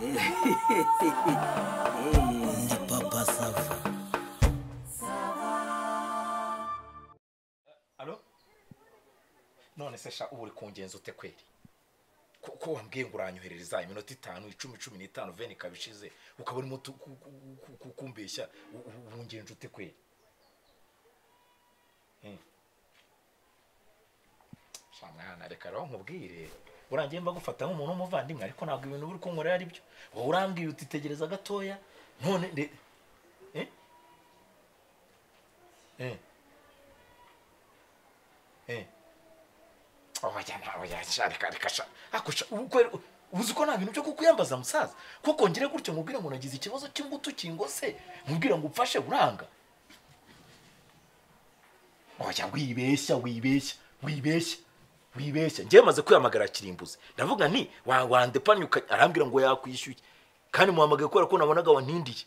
Ndi papa sava. alo none se sha ubu uri kungenza ute kweri ko wambwiye ngo uranyoherereza iminota itanu icumi cumi n'itanu veni ikaba ishize ukaba urimo tu- ku- ku- ku- ku- kumbeshya u- u- wungenje ute kweri Eh. sha mwana reka rero nkubwire urangiye mba gufata nk'umuntu w'umuvandimwe ariko ntabwo ibintu uri kunkorera ari byo wowe urambwiye uti tegereza gatoya none uzi ko nta bintu byo kukuyambaza musaza. Kuko ngire gutyo mubwira ngo nagize ikibazo cy'ingutu kingose. Mubwira ngo upfashe uranga. Oya wibeshya wibeshya wibeshya. Wibeshya. Ngiye maze kwiyamagara kirimbuzi. Ndavuga nti wa wandepanye arambwira ngo yakwishyuye. Kandi muhamagaye kubera ko nabonaga wantindiye.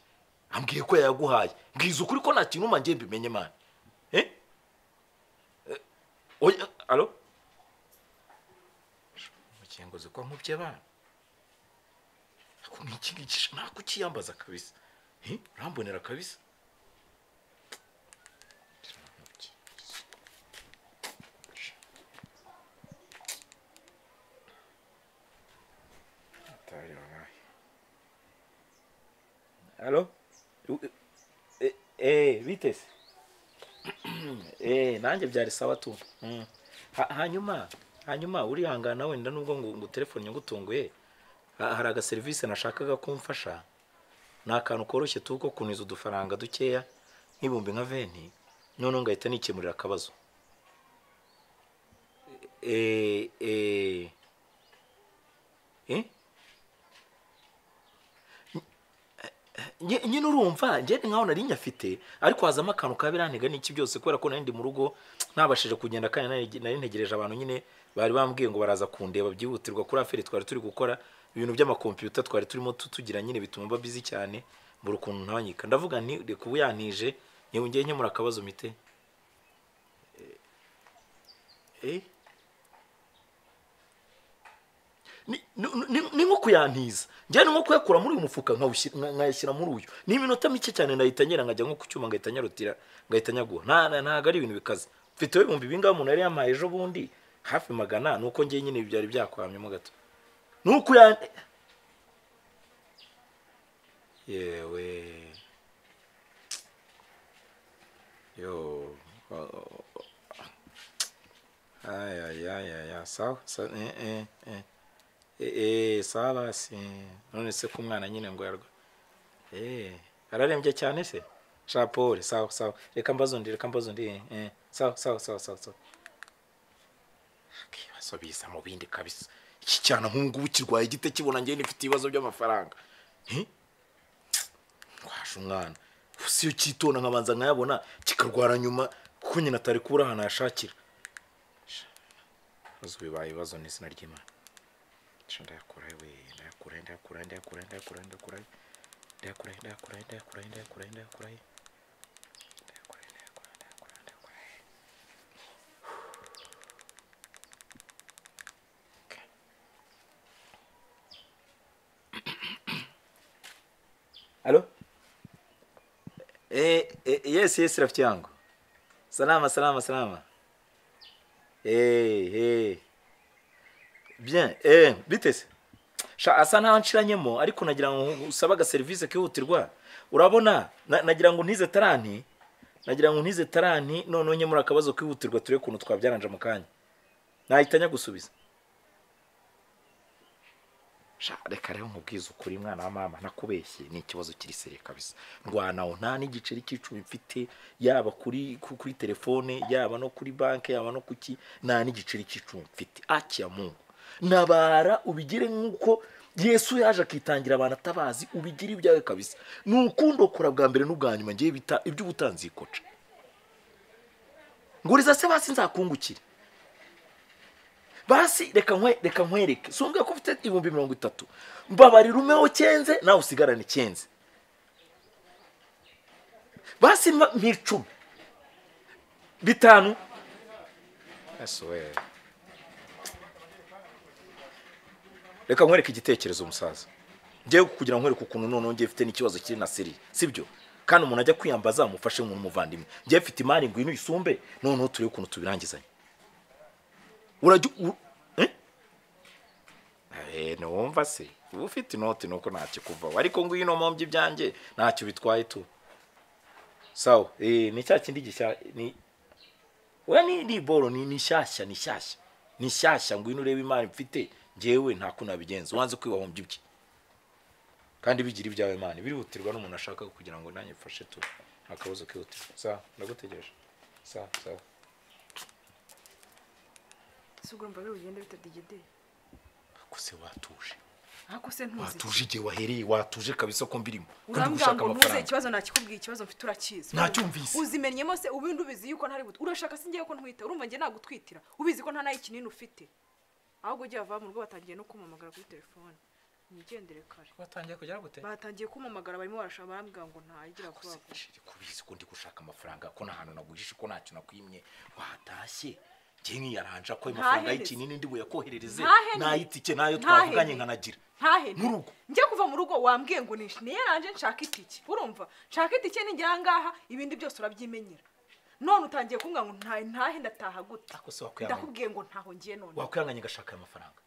Ambwiye ko yaguhaye. Mbwiza ukuri ko nta kintu mangiye mbimenye man. Eh? Oya, alo? Mukingozi ko nkubye bana. Ako niki ngiki nako kiyambaza kabisa. Eh? Urambonera kabisa. Alo? Eh, eh, bitese? eh nanjye byari sawa tu Mm. Ha- hanyuma hanyuma urihangana wenda nubwo ngo ngo telefone ngutunguye ha- hari agaserivisi nashakaga kumfasha ni akantu koroshye tu ko kuniza udufaranga dukeya nk'ibihumbi nka venti noneho ngahita nikemurira akabazo eh eh eh nyine urumva ni nkaho nari nyafite ariko hazamo akantu ka birantega n'iki byose kubera ko nari ndi mu rugo ntabashije kugenda kandi nari ntegereje abantu nyine bari bambwiye ngo baraza kundeba byihutirwa kuri aferi twari turi gukora ibintu by'amakompiyuta twari turimo tu- tugira nyine bituma mba bizi cyane mbura ukuntu ntanyika ndavuga nti reka ubu yantije nkemura akabazo mite eh ni nko kuyantiza njyewe ni nko kuyakura muri uyu mufuka nkayashyira muri uyu. Ni iminota mike cyane nahita nyera nkajya nko ku cyuma ngahita nyarutira ngahita nyaguha. Nta nta- ntabwo ari ibintu bikaze. Mfite ibihumbi bingahe umuntu yari yampaye ejo bundi? Hafi magana ni uko ngiye nyine byari byakwamyemo gato. Ni uko yewe. Yo ayayayaya sawa sa eh eh eh Eh, eh, sawa basi. None se ko umwana nyine ngo yarwa. Eh ararembye cyane se? Shapore sawa sawa. Reka mbazo ndi reka mbazo ndi eh sawa sawa sawa sawa sawa. Akibazo biza mu bindi kabisa. Iki cyana nk'ubu kirwaye igite kibona njye nifite ibibazo by'amafaranga? Eh? Kwaje umwana. Usi iyo cyitona nkabanza nkayabona kikarwara nyuma kuko nyina atari kubura ahantu yashakira ibibazo bibaye ibibazo ni izina ry'imana. Şimdi ndayakurai we. Halo? Eh, eh, yes, yes, rafiki yangu. Salama, salama, salama. Eh, hey, eh. Bien, eh, bitese. Sha asa ntaho nshiranyemo ariko nagira ngo usaba agaserivisi kihutirwa. Urabona, na, nagira ngo ntize taranti. Nagira ngo ntize taranti noneho nyemura akabazo kihutirwa ture kuntu twabyaranje mu kanya. Nahita nyagusubiza. Reka rero nkubwize ukuri mwana wa mama nakubeshye ni ikibazo kiri sere kabisa. Ndwanaho nta n'igiceri cy'icumi mfite yaba kuri ku- kuri telefone yaba no kuri banki yaba no kuki nta n'igiceri cy'icumi mfite. Akiya Mungu. Nabara ubigire nk'uko Yesu yaje akitangira abantu atabazi ubigire ibyawe kabisa. Ni ukundokora bwa mbere n'ubwa nyuma ngiye bita iby'ubutanzi koca. Nguriza se basi nzakungukire. basi reka reka nkwereke sumbwe ko ufite ibihumbi mirongo itatu mbabarira umeho cyenze nawe usigarane cyenze basi mpa icumi bitanu ese we reka nkwereke igitekerezo umusaza. Ngewe kugira ngo nkwereke ukuntu noneho ngewe mfite n'ikibazo kiri na seri sibyo? Kandi umuntu ajya kwiyambaza mufashe nk'umuvandimwe ngewe mfite imari ngwino uyisumbe noneho turebe ukuntu tubirangizanya. Urajya eh? Eh, ntiwumva se? Uba ufite inoti nuko ntacyo kuvaho ariko ngwino mu by'ibyanjye ntacyo bitwaye tu. Sawa. Eh, ni cya kindi gishya ni we ni boro ni ni shyashya ni shyashya. Ni shyashya ngwino urebe imari mfite. Ngewe nta kuntu nabigenza wanze kwibahombya ibye. Kandi bigira ibyawe imana. Birihutirwa n'umuntu ashaka kugira ngo nanjye mfashe tu. Nta kabuzo kihutirwa. Sawa ndagutegereje. Sawa sawa si ugomba biri bugende bita digide kuse watuje? Ariko se ntuzi watuje igihe wahereye? Watuje kabisa ko mbirimo? Kandi gushaka amafaranga? ikibazo nakikubwiye ikibazo mfite urakizi. Nacyumvise. uzimenyemo se ubundi ubizi yuko ntari buto urashaka se ngewe ko ntwite? Urumva njye nagutwitira. Ubizi ko nta nayikinini ufite? Ahubwo ugiye ava mu rugo batangiye no kumpamagara kuri telefone. Nigendere kare. Watangiye kugera gute? Batangiye kumpamagara barimo barashaka barambwira ngo ntayigira vuba Shiri, kubizi ko ndi gushaka amafaranga ko nta hantu naguhishe ko ntacyo nakwimye. Watashye? Njye nkiyaranja ko ayo mafaranga y'ikinini ndi buyakoherereze n'ay'itike n'ayo twavuganye nkanagira Nk'urugo. njye kuva mu rugo wambwiye ngo nishi niyo nanje nshaka itike. Urumva? Nshaka itike ningera ngaha ibindi byose urabyimenyera. None utangiye kumbwira ngo ntahe ndataha gute ndakubwiye ngo ntaho ngiye none. Wakwihanganye ngashaka ayo mafaranga.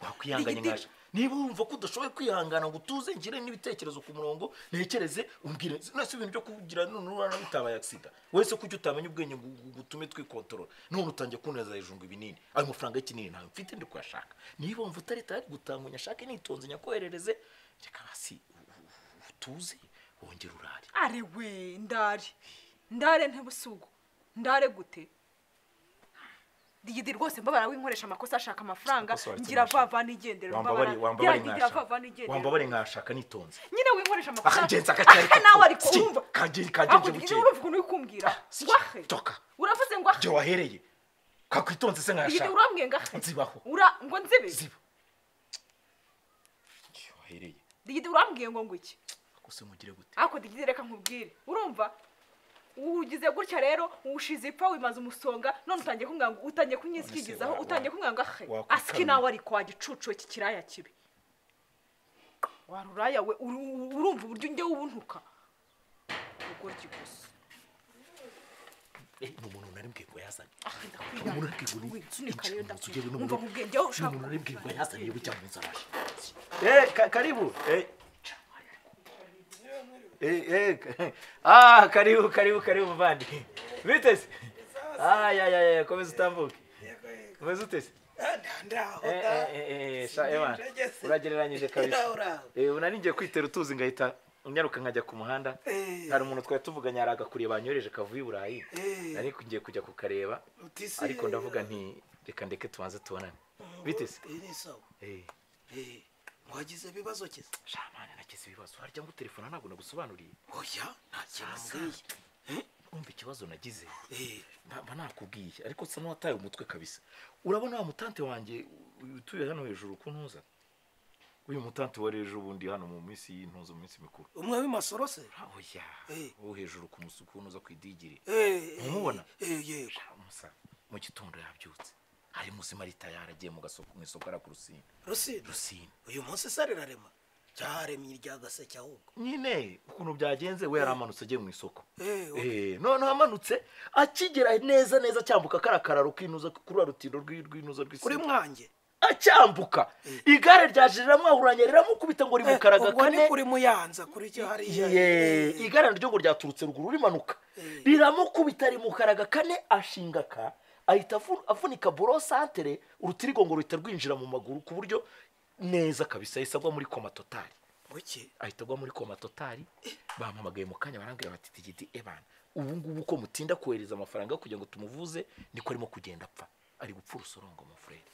Wakwihanganye ngasha niba wumva ko udashoboye kwihangana ngo utuze ngire n'ibitekerezo ku murongo ntekereze umbwire. Nese ibintu byo kugira none urana bitabaye agisida wese kujya utamenya ubwenge ngo utume twikontorora none utangiye ku neza hejuru ngo ibinini. Ayo mafaranga y'ikinini ntawe mfite ndi kuyashaka niba wumva utari tayari gutanga nyashake nitonze nyakoherereze reka hasi utuze wongere urare. Are we ndare ndare ntebusugo ndare gute? Digidi rwose mbabara winkoresha amakosa ashaka amafaranga ngira vava nigendere wambabare wambabare ngira vava wambabare nkashaka nitonze. Nyine winkoresha amakosa akangenza agacyari Aka nawe ariko urumva kagenje digidi buke urumva ukuntu uri kumbwira si- ngwahe. toka. uravuze ngwahe? Byo wahereye. Kakwitonze se digidi nkashaka urambwiye ngahe nzibaho. Ura ngo nzibe? Ziba wahereye. Digidi urambwiye ngo ngo iki akose mugire gute? Ako digidi reka nkubwire. Urumva? Ugize gutya rero ushize ipfa wimaze umusonga none utangiye kumbwira ngo utangiye kunyisigizaho wa- utangiye ahe wakwikaruma. asiki nawe ariko wagicucu iki kiraya kibi. Waruraya we uru- urumva uburyo njye wubuntuka ubugoryi gusa Eh, ni umuntu nari mbwiye ngo yazanye. Ah, ni umuntu nari mbwiye ngo witsunika rero ndakwiye no umva muri- nkubwiye njyewe ni umuntu nari mbwiye ngo yazanye bujya mu nzu araje eh ka- karibu. Eh ah karibu karibu karibu mvandi bitese ah ya ya ya komeza utambuke komeza Eh, eh, eh, eh, ewa uragereranyije kabisa? Eh ubu nari ngiye kwitera utuzi ngahita unyaruka nkajya ku muhanda Eh. hari umuntu twari tuvuganye hari agakuriye banyohereje kavuye i burayi. Eh. nari ngiye kujya kukareba. Ariko ndavuga nti reka ndeke tubanze tubonane bitese Eh, eh Eh, wagize ibibazo kiza shamane nagize ibibazo. Harya ngo telefone ntabwo nagusobanuriye. Oya nta kintu mbwiye umva ikibazo nagize? Eh, mba nakubwiye. Ariko usa n'uwataye umutwe kabisa. Urabona wa mutante wanjye utuye hano hejuru ku ntuza? Uyu mutante wari ejo bundi hano mu minsi y'intuza mu minsi mikuru. Umwe w'imasoro se oya. Eh. wo hejuru ku musuku unuza ku idigiri. Eh, Ntumubona? eh, mu gitondo yabyutse. Ari muzima ari tayari agiye mu gasoko mu isoko ara ku rusine rusine rusine uyu munsi se rirarema cyaharemye irya gaseke ahubwo. Nyine ukuntu byagenze we yari amanutse agiye mu isoko. Eh. Eh, noneho amanutse. Akigera neza neza acyambuka kariya kararo k'inuza kuri rutindo rw'i- rw'inuza kuri rw'isine mwange acyambuka igare ryaje riramwahuranya riramukubita ngo rimukaraga ubwo ni kane. kuri muyanza kuri cyo hariya. Eh, igare naryo ngo ryaturutse ruguru rimanuka. Eh. riramukubita rimukaraga kane ashinga ka ahita avu- avunika buro santere urutirigongo ruhita rwinjira mu maguru ku buryo neza kabisa ahise agwa muri koma totari buke ahita agwa muri koma totari bampamagaye mu kanya barambwira bati tigiti ebana ubu ngubu ko mutinda kohereza amafaranga kugira ngo tumuvuze niko arimo kugenda apfa. Ari gupfa urusorongo mu furere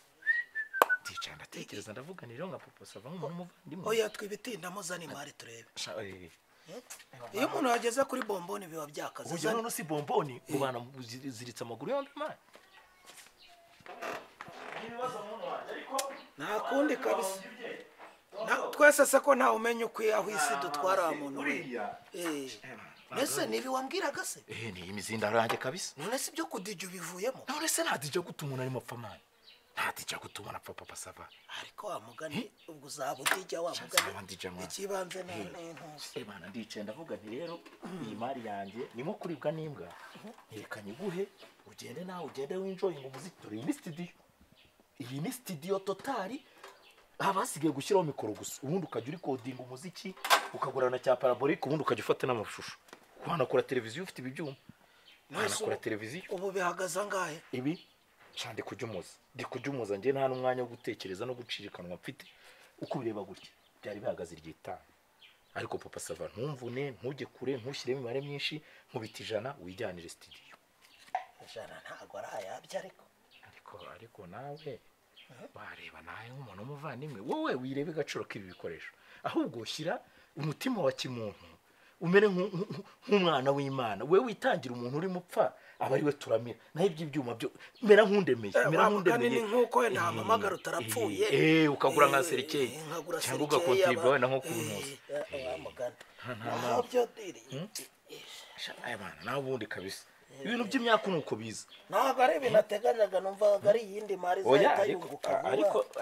ndicara ndatekereza ndavuga ni rero nka papa sava nk'umuntu w'umuvandimwe oya twibitinda muzane imari turebe. Sha- eh, iyo umuntu yageze kuri bomboni biba byakaze Zane- noneho si bomboni. Mu bana ziritse amaguru yombi mani nta kundi kabisa. Na- twese se ko ntawe umenya uko aho isi dutwara wa muntu we. Eh, mbese nibi wambwiraga se? Eh ni imizindaro yanjye kabisa. None si ibyo kudija ubivuyemo? None se ntadije gute umuntu arimo apfa mani nta dija gutuma na papa pasava ariko wa mugani ubwo uzaba udijya wa mugani? ikibanze ni intuzi Imana ndicaye ndavuga nti rero iyi mari yanjye nimo kuribwa n'imbwa ntirekanye iguhe ugende nawe ugende winjoyinga umuziki dore iyi ni studio. Iyi ni studio totali. Haba hasigaye gushyiraho mikoro gusa. Ubundi ukajya uri kodinga umuziki ukagurana cya parabolike ubundi ukajya ufata n'amashusho. Wanakora televiziyo ufite ibi byuma? Wanakora televiziyo? ubu bihagaze angahe? Ibi? Sha ndi kujumuza. Ndi kujumuza. Njye nta n'umwanya wo gutekereza no gucirikanwa mfite. Uko ubireba gutya? Byari bihagaze iryitanu ariko papa sava ntumvune ntujye kure ntushyiremo imibare myinshi. Nkubita ijana wijyanire studio. Ijana ntabwo ari ayabyo ariko. Ariko ariko nawe wareba nawe nk'umuntu w'umuvandimwe wowe wirebe agaciro k'ibi bikoresho. Ahubwo shyira umutima wa kimuntu umere nk'u- nk'u- nk'umwana w'imana. We witangira umuntu urimo upfa aba ari we turamira. Naho iby'ibyuma byo mera nk'undemeye Eh, mera nk'undemeye. ni nk'uko wenda wampamagara utarapfuye. Eh eh, ukagura nka serikeye cyangwa aba- wenda nko ku mugani. Nta diri Sha, aya bana nawe ubundi kabisa. Ibintu by'imyaka ni uko biza. Ntabwo ari ibintu ateganyaga numvaga ari iyindi mari izahita yunguka vuba.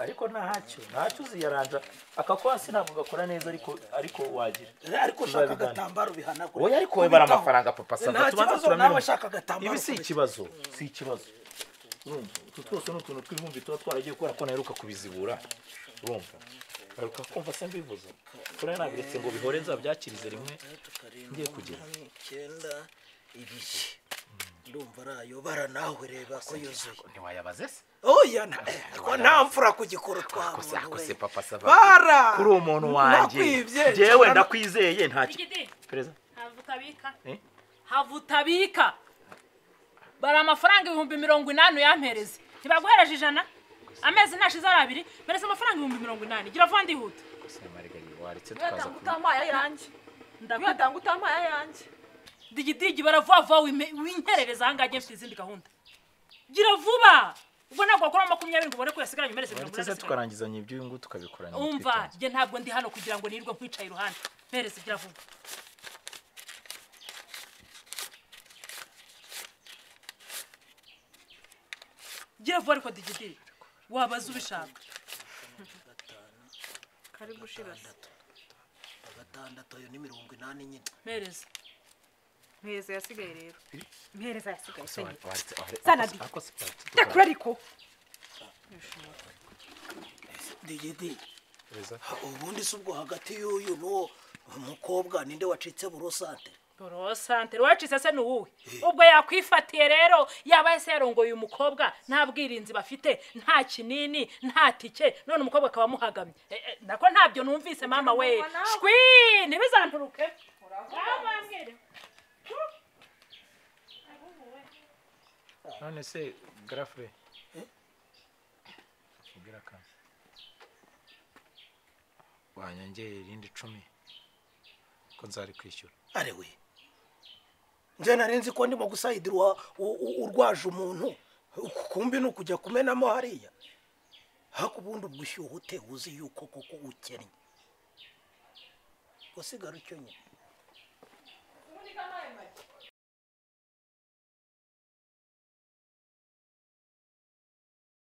ariko ntacyo ntacyo uziyaranja akakwasi ntabwo gakora neza ariko ariko wagira. Ariko ushaka agatambaro bihanagura oya ariko we Kubitaho. amafaranga papa nta tubanza turamenya ibi si ikibazo si ikibazo. Utu twose ni utuntu tw'ivumbi tuba twaragiye kubera ko naheruka kubizibura. Urumva? Garuka kumva se mbivuze kuriya nabiretse ngo bihore nzabyakirize rimwe ngiye kugera icyenda ibiri ndumva ari ayo bara nawe reba ko yuzuye. Ntiwayabaze se? Oya nta ko nta mfura ku gikuru twa ako se ako se papa sava bara kuri uwo muntu wanjye. no- ndakwizeye nta perezida. Havutabika. Eh? havutabika. Bari amafaranga ibihumbi mirongo inani uyampereze ntibaguhereje ijana? Amezi ntashize ari abiri. Mpereza amafaranga ibihumbi mirongo inani. Gira vuba ndihuta. Gusa Margarita, waretse digidigi baravuga vuba wime- winkerereza ahangaha njye mfite izindi gahunda. Gira vuba! Ubwo ntabwo wakora makumyabiri ngo ubone ko yasigaranye umereze mirongo inani tukarangizanya iby'uyu nguyu tukabikorana umva njye ntabwo ndi hano kugira ngo nirirwe nkwicaye iruhande. Mpereze gira vuba. Gira vuba ariko digidigi. Wabaza ubishaka. Kari gushira gatandatu. Ayo ni mirongo inani nyine. Mpereza mpereza yasigaye rero. Mpereza yasigaye Se senyi wa- waretse- ware- Sana ako se- di. ako se waretse ndakura tukarangizanya. ariko. Digidi ubundi si ubwo hagati y'uyu n'uwo mukobwa ninde wacitse burosante? Borosantere wacitse se ni uwuhe? Ubwo yakwifatiye rero yaba yese yarongoye umukobwa nta bwirinzi bafite nta kinini nta tike none umukobwa akaba amuhagamye. Eh, eh, nako ntabyo numvise mama we. Shwi ntibizanturuke Yabambwire. None se garafure ubwira akantu wanyongeye irindi icumi ko nzari kwishyura ari we njye nari nzi ko ndimo gusayidira urwaje umuntu kumbi ni ukujya kumenamo hariya ariko ubundi ubwo ushyuha ute uzi yuko koko ukennye gusigara icyo nyine